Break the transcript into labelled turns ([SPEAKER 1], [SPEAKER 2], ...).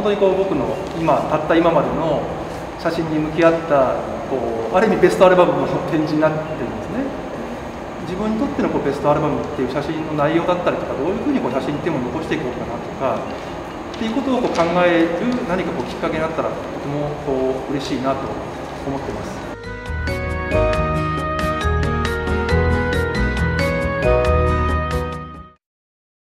[SPEAKER 1] 本当にこう僕の今たった今までの写真に向き合ったこうある意味ベストアルバムの展示になってるんですね自分にとってのこうベストアルバムっていう写真の内容だったりとかどういうふうにこう写真っていうものを残していこうかなとかっていうことをこう考える何かこうきっかけになったらとてもこう嬉しいなと思ってます。